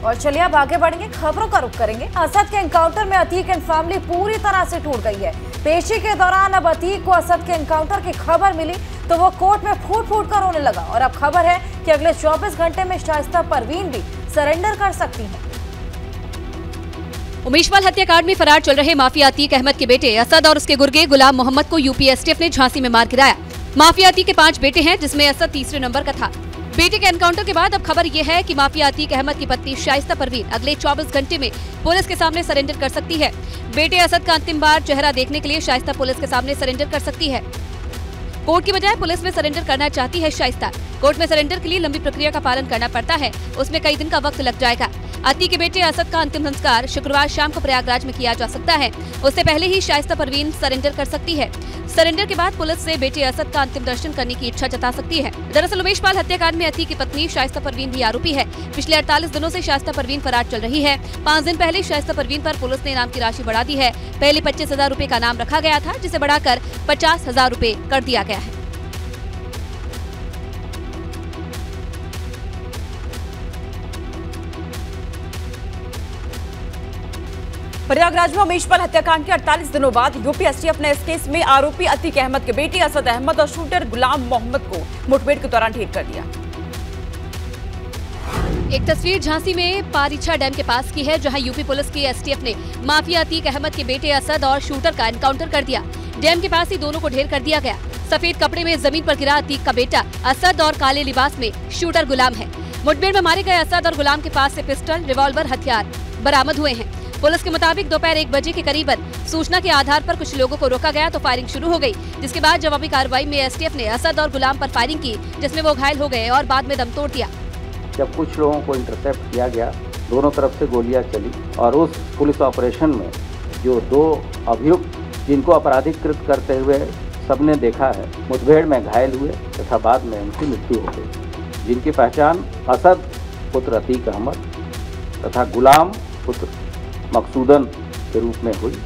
और चलिए अब आगे बढ़ेंगे, खबरों का रुख करेंगे। असद के एनकाउंटर में अतीक एंड फैमिली पूरी तरह से टूट गई है। पेशी के दौरान अब अतीक को असद के एनकाउंटर की खबर मिली तो वो कोर्ट में फूट फूट कर रोने लगा। और अब खबर है कि अगले 24 घंटे में शाइस्ता परवीन भी सरेंडर कर सकती है। उमेशपाल हत्याकांड में फरार चल रहे माफिया अतीक अहमद के बेटे असद और उसके गुर्गे गुलाम मोहम्मद को यूपी एसटीएफ ने झांसी में मार गिराया। माफिया अतीक के पाँच बेटे हैं, जिसमें असद तीसरे नंबर का था। बेटे के एनकाउंटर के बाद अब खबर ये है कि माफिया अतीक अहमद की पत्नी शाइस्ता परवीन अगले 24 घंटे में पुलिस के सामने सरेंडर कर सकती है। बेटे असद का अंतिम बार चेहरा देखने के लिए शाइस्ता पुलिस के सामने सरेंडर कर सकती है। कोर्ट की बजाय पुलिस में सरेंडर करना चाहती है शाइस्ता। कोर्ट में सरेंडर के लिए लंबी प्रक्रिया का पालन करना पड़ता है। उसमें कई दिन का वक्त लग जाएगा। अति के बेटे असद का अंतिम संस्कार शुक्रवार शाम को प्रयागराज में किया जा सकता है। उससे पहले ही शाइस्ता परवीन सरेंडर कर सकती है। सरेंडर के बाद पुलिस से बेटे असद का अंतिम दर्शन करने की इच्छा जता सकती है। दरअसल उमेश पाल हत्याकांड में अति की पत्नी शाइस्ता परवीन भी आरोपी है। पिछले 48 दिनों से शाइस्ता परवीन फरार चल रही है। पाँच दिन पहले शाइस्ता परवीन पर पुलिस ने इनाम की राशि बढ़ा दी है। पहले पच्चीस हज़ार का नाम रखा गया था, जिसे बढ़ाकर पचास हज़ार कर दिया गया है। प्रयागराज में उमेशपाल हत्याकांड के 48 दिनों बाद यूपी एसटीएफ ने इस केस में आरोपी अतीक अहमद के बेटे असद अहमद और शूटर गुलाम मोहम्मद को मुठभेड़ के दौरान ढेर कर दिया। एक तस्वीर झांसी में पारिछा डैम के पास की है, जहाँ यूपी पुलिस की एसटीएफ ने माफिया अतीक अहमद के बेटे असद और शूटर का एनकाउंटर कर दिया। डैम के पास ही दोनों को ढेर कर दिया गया। सफ़ेद कपड़े में ज़मीन पर गिरा अतीक का बेटा असद और काले लिबास में शूटर गुलाम है। मुठभेड़ में मारे गए असद और गुलाम के पास से पिस्टल, रिवॉल्वर हथियार बरामद हुए हैं। पुलिस के मुताबिक दोपहर एक बजे के करीबन सूचना के आधार पर कुछ लोगों को रोका गया तो फायरिंग शुरू हो गई, जिसके बाद जवाबी कार्रवाई में एसटीएफ ने असद और गुलाम पर फायरिंग की, जिसमें वो घायल हो गए और बाद में दम तोड़ दिया। जब कुछ लोगों को इंटरसेप्ट किया गया, दोनों तरफ़ से गोलियाँ चली और उस पुलिस ऑपरेशन में जो दो अभियुक्त जिनको अपराधीकृत करते हुए सबने देखा है, मुठभेड़ में घायल हुए तथा बाद में उनकी मृत्यु हो गई। जिनकी पहचान असद पुत्र अतीक अहमद तथा गुलाम पुत्र मकसूदन के रूप में हुई।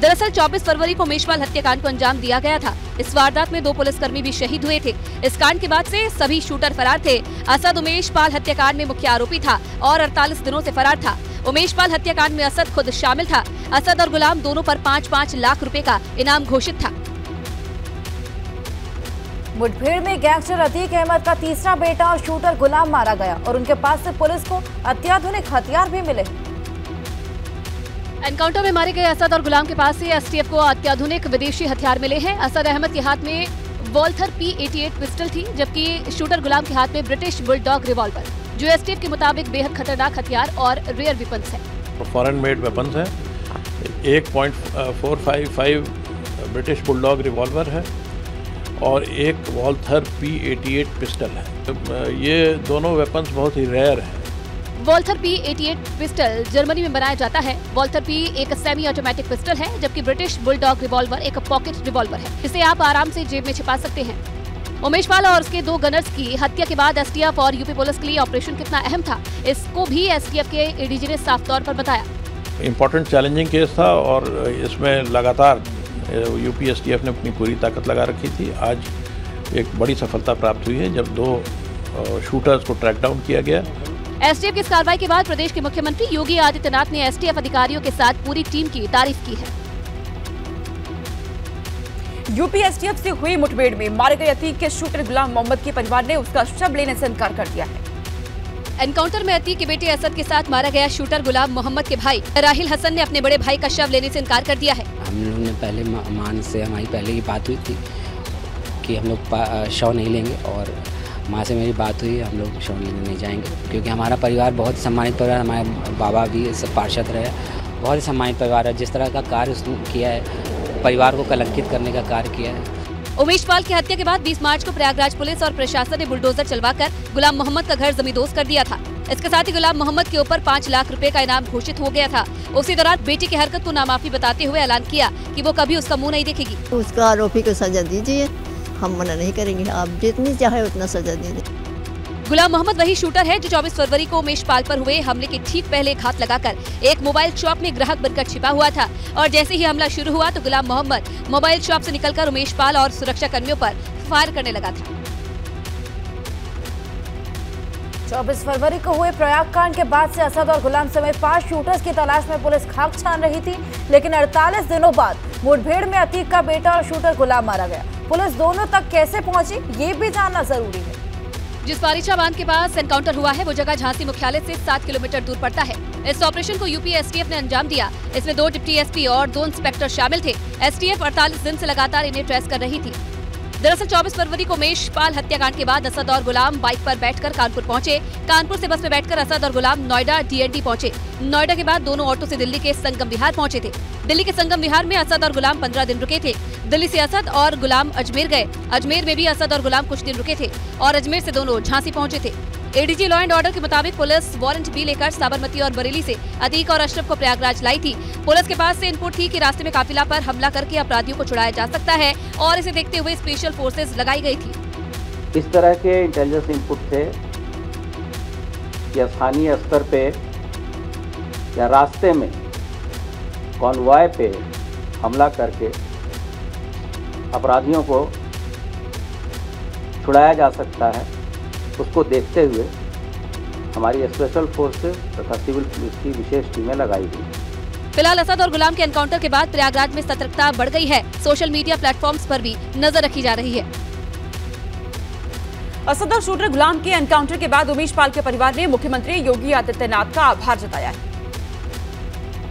दरअसल 24 फरवरी को मेशवाल हत्याकांड को अंजाम दिया गया था। इस वारदात में दो पुलिसकर्मी भी शहीद हुए थे। इस कांड के बाद से सभी शूटर फरार थे। असद उमेश पाल हत्याकांड में मुख्य आरोपी था और 48 दिनों से फरार था। उमेश पाल हत्याकांड में असद खुद शामिल था। असद और गुलाम दोनों पर पाँच पाँच लाख रुपए का इनाम घोषित था। मुठभेड़ में गैंगस्टर अतीक अहमद का तीसरा बेटा और शूटर गुलाम मारा गया और उनके पास से पुलिस को अत्याधुनिक हथियार भी मिले। एनकाउंटर में मारे गए असद और गुलाम के पास से एसटीएफ को अत्याधुनिक विदेशी हथियार मिले हैं। असद अहमद के हाथ में वॉल्थर पी एटी पिस्टल थी जबकि शूटर गुलाम के हाथ में ब्रिटिश बुलडॉग रिवॉल्वर जो एसटीएफ के मुताबिक बेहद खतरनाक हथियार और रेयर वेपन्स है। फॉरेन मेड वेपन्स हैं। एक point four five five British bulldog revolver है। और एक Walther P eighty eight pistol है। ये दोनों वेपन्स बहुत ही रेयर हैं। वॉल्थर पी 88 पिस्टल जर्मनी में बनाया जाता है। वॉल्थर पी एक सेमी ऑटोमेटिक पिस्टल है जबकि ब्रिटिश बुलडॉग रिवॉल्वर एक पॉकेट रिवॉल्वर है। इसे आप आराम से जेब में छिपा सकते हैं। उमेश पाल और उसके दो गनर्स की हत्या के बाद एसटीएफ और यूपी पुलिस के लिए ऑपरेशन कितना अहम था इसको भी एसटीएफ के एडीजी ने साफ़ तौर पर बताया। इम्पोर्टेंट चैलेंजिंग केस था और इसमें लगातार यूपी एस ने अपनी पूरी ताकत लगा रखी थी। आज एक बड़ी सफलता प्राप्त हुई है जब दो शूटर्स को ट्रैक डाउन किया गया। एसटीएफ की इस कार्रवाई के बाद प्रदेश के मुख्यमंत्री योगी आदित्यनाथ ने एसटीएफ अधिकारियों के साथ पूरी टीम की तारीफ़ की है। यूपी एसटीएफ से हुई मुठभेड़ में मारे गए अतीक के शूटर गुलाम मोहम्मद के परिवार ने उसका शव लेने से इनकार कर दिया है। एनकाउंटर में अतीक के बेटे असद के साथ मारा गया शूटर गुलाब मोहम्मद के भाई। राहिल हसन ने अपने बड़े भाई का शव लेने से इनकार कर दिया है। हम लोग ने पहले मान से, हमारी पहले की बात हुई थी कि हम लोग शव नहीं लेंगे और माँ से मेरी बात हुई, हम लोग शव लेने नहीं जाएँगे। क्योंकि हमारा परिवार बहुत सम्मानित परिवार हमारे बाबा भी पार्षद रहे। बहुत ही सम्मानित परिवार है। जिस तरह का कार्य उसने किया है, परिवार को कलंकित करने का कार्य किया है उमेश पाल की हत्या के बाद 20 मार्च को प्रयागराज पुलिस और प्रशासन ने बुलडोजर चलवाकर गुलाम मोहम्मद का घर जमींदोज कर दिया था। इसके साथ ही गुलाम मोहम्मद के ऊपर पाँच लाख रुपए का इनाम घोषित हो गया था। उसी दौरान बेटी की हरकत को नामाफी बताते हुए ऐलान किया कि वो कभी उसका मुँह नहीं देखेगी। उसका आरोपी को सजा दीजिए। हम मना नहीं करेंगे। आप जितनी चाहे उतना सजा दीजिए। गुलाम मोहम्मद वही शूटर है जो 24 फरवरी को उमेश पाल पर हुए हमले के ठीक पहले घात लगाकर एक मोबाइल शॉप में ग्राहक बनकर छिपा हुआ था। और जैसे ही हमला शुरू हुआ तो गुलाम मोहम्मद मोबाइल शॉप से निकलकर उमेश पाल और सुरक्षा कर्मियों पर फायर करने लगा था। 24 फरवरी को हुए प्रयाग कांड के बाद से असद और गुलाम समेत पाँच शूटर्स की तलाश में पुलिस खाक छान रही थी, लेकिन 48 दिनों बाद मुठभेड़ में अतीक का बेटा और शूटर गुलाम मारा गया। पुलिस दोनों तक कैसे पहुँची, ये भी जानना ज़रूरी है। जिस बारिशा बाँध के पास एनकाउंटर हुआ है, वो जगह झांसी मुख्यालय से सात किलोमीटर दूर पड़ता है। इस ऑपरेशन को यूपी एसटीएफ ने अंजाम दिया। इसमें दो डिप्टी एसपी और दो इंस्पेक्टर शामिल थे। एसटीएफ 48 दिन से लगातार इन्हें ट्रेस कर रही थी। दरअसल 24 फरवरी को उमेश पाल हत्याकांड के बाद असद और गुलाम बाइक पर बैठकर कानपुर पहुँचे। कानपुर से बस में बैठकर असद और गुलाम नोएडा डीएनडी पहुँचे। नोएडा के बाद दोनों ऑटो से दिल्ली के संगम विहार पहुँचे थे। दिल्ली के संगम विहार में असद और गुलाम पंद्रह दिन रुके थे। दिल्ली से असद और गुलाम अजमेर गए। अजमेर में भी असद और गुलाम कुछ दिन रुके थे और अजमेर से दोनों झांसी पहुँचे थे। एडीजी लॉ एंड ऑर्डर के मुताबिक पुलिस वारंट भी लेकर साबरमती और बरेली से अतीक और अशरफ को प्रयागराज लाई थी। पुलिस के पास से इनपुट थी कि रास्ते में काफिला पर हमला करके अपराधियों को छुड़ाया जा सकता है और इसे देखते हुए स्पेशल फोर्सेज लगाई गई थी। इस तरह के इंटेलिजेंस इनपुट थे स्थानीय स्तर पे या रास्ते में कॉन्वॉय पे हमला करके अपराधियों को छुड़ाया जा सकता है। उसको देखते हुए हमारी स्पेशल फोर्सेस तथा सिविल पुलिस की विशेष टीमें लगाई गई। फ़िलहाल असद और गुलाम के एनकाउंटर के बाद प्रयागराज में सतर्कता बढ़ गई है। सोशल मीडिया प्लेटफॉर्म्स पर भी नज़र रखी जा रही है। असद और शूटर गुलाम के एनकाउंटर के बाद उमेश पाल के परिवार ने मुख्यमंत्री योगी आदित्यनाथ का आभार जताया है।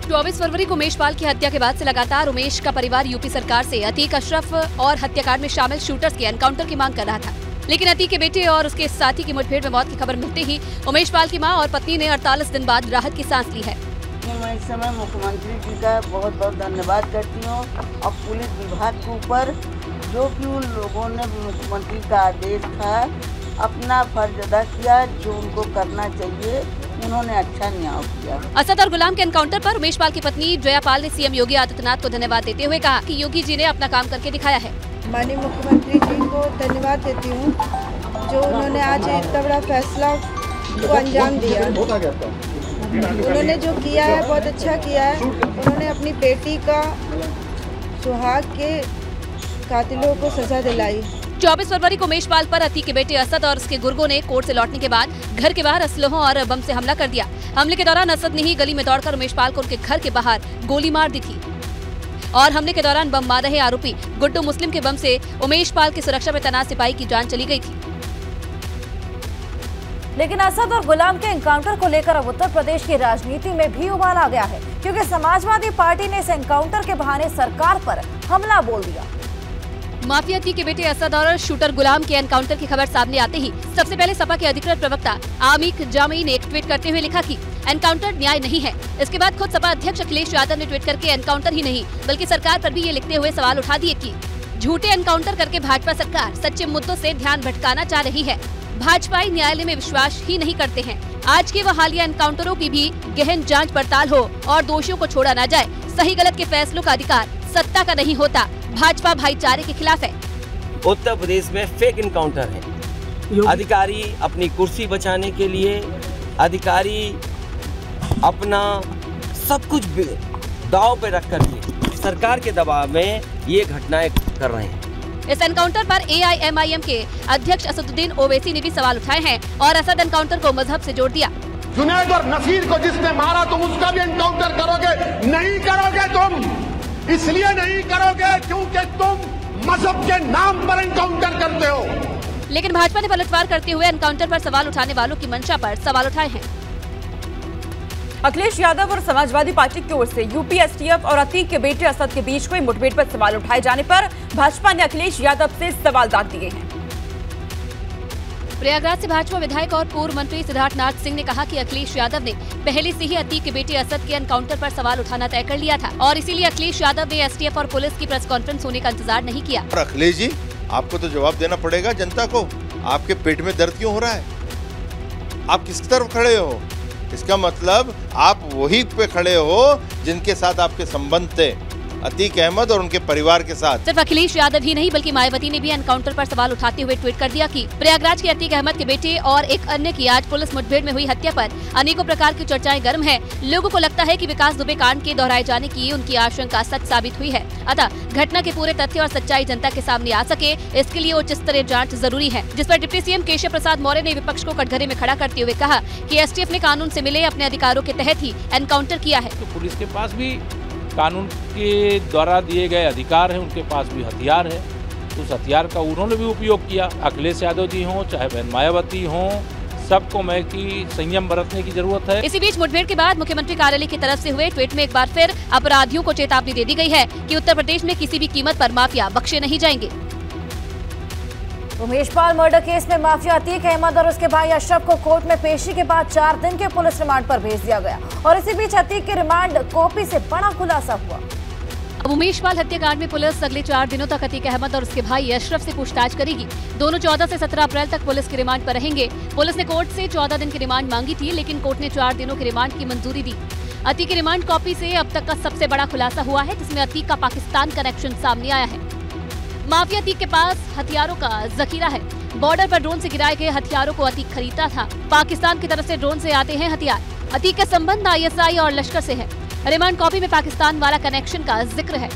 24 फरवरी को उमेश पाल की हत्या के बाद से लगातार उमेश का परिवार यूपी सरकार से अतीक अशरफ और हत्याकांड में शामिल शूटर्स के एनकाउंटर की मांग कर रहा था। लेकिन अतीक के बेटे और उसके साथी की मुठभेड़ में मौत की खबर मिलते ही उमेश पाल की माँ और पत्नी ने 48 दिन बाद राहत की सांस ली है। मैं इस समय मुख्यमंत्री जी का बहुत बहुत धन्यवाद करती हूँ और पुलिस विभाग के ऊपर जो भी उन लोगों ने मुख्यमंत्री का आदेश था अपना फ़र्ज़ अदा किया जो उनको करना चाहिए उन्होंने अच्छा न्याय किया। असद और गुलाम के एनकाउंटर पर उमेश पाल की पत्नी जया पाल ने सीएम योगी आदित्यनाथ को धन्यवाद देते हुए कहा कि योगी जी ने अपना काम करके दिखाया है। माननीय मुख्यमंत्री जी को धन्यवाद देती हूँ, जो उन्होंने आज इतना बड़ा फैसला को अंजाम दिया। उन्होंने जो किया है, बहुत अच्छा किया है। उन्होंने अपनी बेटी का सुहाग के कातिलों को सजा दिलाई। 24 फरवरी को उमेश पाल पर अति के बेटे असद और उसके गुर्गों ने कोर्ट से लौटने के बाद घर के बाहर असलहों और बम से हमला कर दिया। हमले के दौरान असद ने ही गली में दौड़कर पाल को उनके घर के बाहर गोली मार दी थी। और हमले के दौरान बम मार रहे आरोपी। गुड्डू मुस्लिम के बम से उमेश पाल की सुरक्षा में तैनात सिपाही की जान चली गई थी। लेकिन असद और गुलाम के एनकाउंटर को लेकर अब उत्तर प्रदेश की राजनीति में भी उबाल आ गया है क्योंकि समाजवादी पार्टी ने इस एनकाउंटर के बहाने सरकार पर हमला बोल दिया। माफिया के बेटे असद और शूटर गुलाम के एनकाउंटर की खबर सामने आते ही सबसे पहले सपा के अधिकृत प्रवक्ता आमिक जामई ने एक ट्वीट करते हुए लिखा कि एनकाउंटर न्याय नहीं है। इसके बाद खुद सपा अध्यक्ष अखिलेश यादव ने ट्वीट करके एनकाउंटर ही नहीं बल्कि सरकार पर भी ये लिखते हुए सवाल उठा दिए कि झूठे एनकाउंटर करके भाजपा सरकार सच्चे मुद्दों से ध्यान भटकाना चाह रही है। भाजपाई न्यायालय में विश्वास ही नहीं करते हैं। आज के व हालिया एनकाउंटरों की भी गहन जाँच पड़ताल हो और दोषियों को छोड़ा न जाए। सही गलत के फैसलों का अधिकार सत्ता का नहीं होता भाजपा भाईचारे के खिलाफ है। उत्तर प्रदेश में फेक इनकाउंटर है। अधिकारी अपनी कुर्सी बचाने के लिए अधिकारी अपना सब कुछ दाव पे रख कर के सरकार के दबाव में ये घटनाएँ कर रहे हैं। इस एनकाउंटर पर एआईएमआईएम के अध्यक्ष असदुद्दीन ओवैसी ने भी सवाल उठाए हैं और असद एनकाउंटर को मज़हब से जोड़ दिया। जुनैद और नसीर को जिसने मारा तुम उसका भी एनकाउंटर करोगे। नहीं करोगे तुम। इसलिए नहीं करोगे क्योंकि तुम मज़हब के नाम पर एनकाउंटर करते हो। लेकिन भाजपा ने पलटवार करते हुए एनकाउंटर पर सवाल उठाने वालों की मंशा पर सवाल उठाए हैं। अखिलेश यादव और समाजवादी पार्टी की ओर से यूपी एसटीएफ और अतीक के बेटे असद के बीच हुई मुठभेड़ पर सवाल उठाए जाने पर भाजपा ने अखिलेश यादव से सवाल दाग दिए हैं। प्रयागराज से भाजपा विधायक और पूर्व मंत्री सिद्धार्थनाथ सिंह ने कहा कि अखिलेश यादव ने पहले से ही अतीक के बेटे असद के एनकाउंटर पर सवाल उठाना तय कर लिया था और इसीलिए अखिलेश यादव ने एसटीएफ और पुलिस की प्रेस कॉन्फ्रेंस होने का इंतज़ार नहीं किया। अखिलेश जी आपको तो जवाब देना पड़ेगा जनता को आपके पेट में दर्द क्यों हो रहा है? आप किसकी तरफ़ खड़े हो? इसका मतलब आप वही पे खड़े हो जिनके साथ आपके संबंध थे। अतीक अहमद और उनके परिवार के साथ। सिर्फ़ अखिलेश यादव ही नहीं बल्कि मायावती ने भी एनकाउंटर पर सवाल उठाते हुए ट्वीट कर दिया कि प्रयागराज के अतीक अहमद के बेटे और एक अन्य की आज पुलिस मुठभेड़ में हुई हत्या पर अनेकों प्रकार की चर्चाएँ गर्म है। लोगों को लगता है कि विकास दुबे कांड के दोहराए जाने की उनकी आशंका सच साबित हुई है। अतः घटना के पूरे तथ्य और सच्चाई जनता के सामने आ सके इसके लिए उच्च स्तरीय जाँच ज़रूरी है। जिस पर डिप्टी सीएम केशव प्रसाद मौर्य ने विपक्ष को कटघरे में खड़ा करते हुए कहा कि एसटीएफ ने कानून ऐसी मिले अपने अधिकारों के तहत ही एनकाउंटर किया है। तो पुलिस के पास भी कानून के द्वारा दिए गए अधिकार हैं, उनके पास भी हथियार है। उस हथियार का उन्होंने भी उपयोग किया। अखिलेश यादव जी हों, चाहे बहन मायावती हों, सबको मैं की संयम बरतने की ज़रूरत है। इसी बीच मुठभेड़ के बाद मुख्यमंत्री कार्यालय की तरफ़ से हुए ट्वीट में एक बार फिर अपराधियों को चेतावनी दे दी गई है कि उत्तर प्रदेश में किसी भी कीमत पर माफिया बख्शे नहीं जाएँगे। उमेश पाल मर्डर केस में माफिया अतीक अहमद और उसके भाई अशरफ को कोर्ट में पेशी के बाद चार दिन के पुलिस रिमांड पर भेज दिया गया। और इसी बीच अतीक के रिमांड कॉपी से बड़ा खुलासा हुआ। अब उमेश पाल हत्याकांड में पुलिस अगले चार दिनों तक अतीक अहमद और उसके भाई अशरफ से पूछताछ करेगी। दोनों 14 से 17 अप्रैल तक पुलिस के रिमांड पर रहेंगे। पुलिस ने कोर्ट से 14 दिन की रिमांड मांगी थी, लेकिन कोर्ट ने चार दिनों की रिमांड की मंजूरी दी। अतीक की रिमांड कॉपी से अब तक का सबसे बड़ा खुलासा हुआ है, जिसमें अतीक का पाकिस्तान कनेक्शन सामने आया है। माफिया अतीक के पास हथियारों का जखीरा है। बॉर्डर पर ड्रोन से गिराए गए हथियारों को अतीक खरीदता था। पाकिस्तान की तरफ़ से ड्रोन से आते हैं हथियार। अतीक का संबंध आईएसआई और लश्कर से है। रिमांड कॉपी में पाकिस्तान वाला कनेक्शन का ज़िक्र है।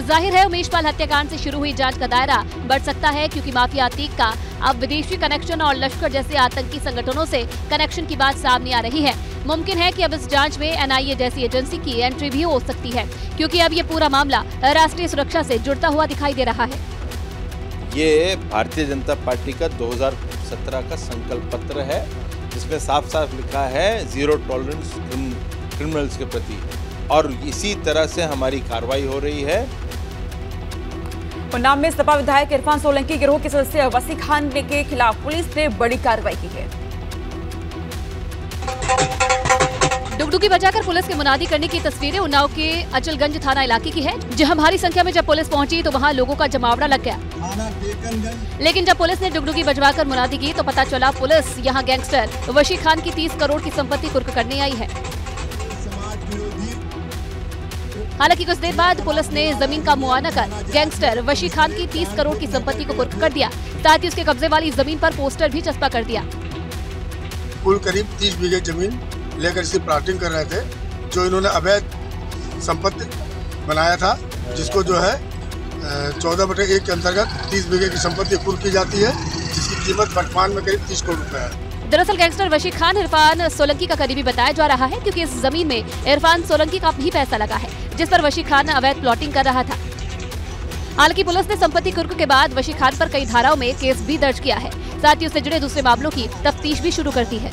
ज़ाहिर है, उमेश पाल हत्याकांड से शुरू हुई जाँच का दायरा बढ़ सकता है क्योंकि माफिया अतीक का अब विदेशी कनेक्शन और लश्कर जैसे आतंकी संगठनों से कनेक्शन की बात सामने आ रही है। मुमकिन है कि अब इस जाँच में एनआईए जैसी एजेंसी की एंट्री भी हो सकती है, क्योंकि अब ये पूरा मामला राष्ट्रीय सुरक्षा से जुड़ता हुआ दिखाई दे रहा है। ये भारतीय जनता पार्टी का 2017 का संकल्प पत्र है, जिसमें साफ़ साफ़ लिखा है, ज़ीरो टॉलरेंस क्रिमिनल्स के प्रति। और इसी तरह से हमारी कार्रवाई हो रही है। उन्नाव में सपा विधायक इरफान सोलंकी गिरोह के सदस्य वसी खान के खिलाफ पुलिस ने बड़ी कार्रवाई की है। डुगडुगी बजाकर पुलिस की मुनादी करने की तस्वीरें उन्नाव के अचलगंज थाना इलाके की है जहाँ भारी संख्या में जब पुलिस पहुँची तो वहाँ लोगों का जमावड़ा लग गया। लेकिन जब पुलिस ने डुगडुगी बजवाकर मुनादी की तो पता चला पुलिस यहाँ गैंगस्टर वशी खान की 30 करोड़ की संपत्ति कुर्क करने आई है। हालाँकि कुछ देर बाद पुलिस ने ज़मीन का मुआयना कर गैंगस्टर वशी खान की 30 करोड़ की संपत्ति को कुर्क कर दिया साथ ही उसके कब्जे वाली ज़मीन पर पोस्टर भी चस्पा कर दिया। कुल करीब 30 बीघे ज़मीन लेकर इसकी प्लाटिंग कर रहे थे, जो इन्होंने अवैध संपत्ति बनाया था, जिसको जो है चौदह बटे एक के अंतर्गत तीस बीघे की संपत्ति कुल की जाती है, जिसकी कीमत वर्तमान में करीब तीस करोड़ रुपए है। दरअसल गैंगस्टर वशी खान इरफान सोलंकी का करीबी बताया जा रहा है, क्योंकि इस ज़मीन में इरफान सोलंकी का भी पैसा लगा है, जिस पर वशी खान अवैध प्लॉटिंग कर रहा था। हालाँकि पुलिस ने संपत्ति कुर्क के बाद वशी खान पर कई धाराओं में केस भी दर्ज किया है। साथ ही उससे जुड़े दूसरे मामलों की तफ्तीश भी शुरू कर दी है।